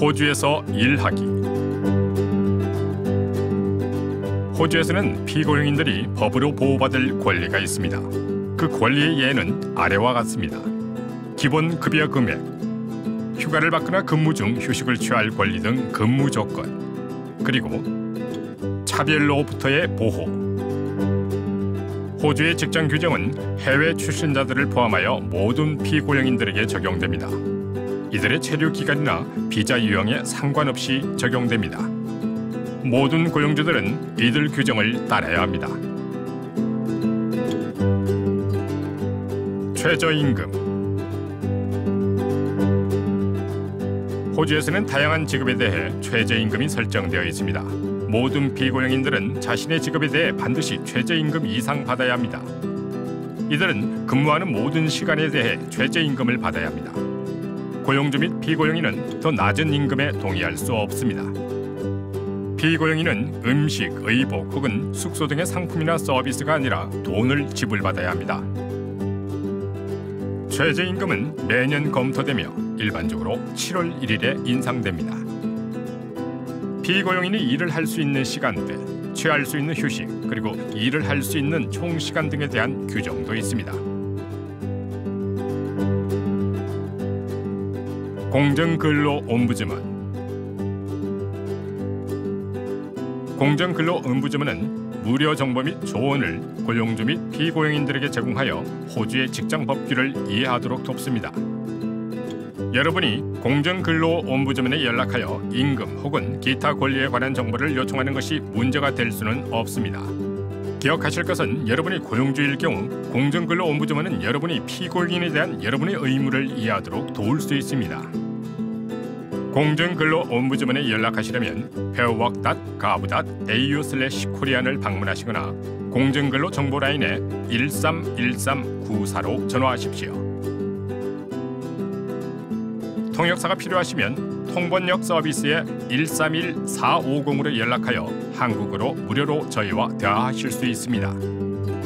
호주에서 일하기 호주에서는 피고용인들이 법으로 보호받을 권리가 있습니다. 그 권리의 예는 아래와 같습니다. 기본 급여 금액, 휴가를 받거나 근무 중 휴식을 취할 권리 등 근무 조건, 그리고 차별로부터의 보호. 호주의 직장 규정은 해외 출신자들을 포함하여 모든 피고용인들에게 적용됩니다. 이들의 체류 기간이나 비자 유형에 상관없이 적용됩니다. 모든 고용주들은 이들 규정을 따라야 합니다. 최저임금 호주에서는 다양한 직업에 대해 최저임금이 설정되어 있습니다. 모든 비고용인들은 자신의 직업에 대해 반드시 최저임금 이상 받아야 합니다. 이들은 근무하는 모든 시간에 대해 최저임금을 받아야 합니다. 고용주 및 비고용인은 더 낮은 임금에 동의할 수 없습니다. 비고용인은 음식, 의복 혹은 숙소 등의 상품이나 서비스가 아니라 돈을 지불받아야 합니다. 최저임금은 매년 검토되며 일반적으로 7월 1일에 인상됩니다. 비고용인이 일을 할 수 있는 시간대, 취할 수 있는 휴식, 그리고 일을 할 수 있는 총 시간 등에 대한 규정도 있습니다. 공정근로 옴부즈먼 공정근로 옴부즈먼은 무료 정보 및 조언을 고용주 및 피고용인들에게 제공하여 호주의 직장 법규를 이해하도록 돕습니다. 여러분이 공정근로 옴부즈먼에 연락하여 임금 혹은 기타 권리에 관한 정보를 요청하는 것이 문제가 될 수는 없습니다. 기억하실 것은 여러분이 고용주일 경우 공정근로 옴부즈먼은 여러분이 피고용인에 대한 여러분의 의무를 이해하도록 도울 수 있습니다. 공정근로 옴부즈먼에 연락하시려면 fairwork.gov.au/korean을 방문하시거나 공정근로 정보라인에 131394로 전화하십시오. 통역사가 필요하시면 통번역 서비스에 131-450으로 연락하여 한국어로 무료로 저희와 대화하실 수 있습니다.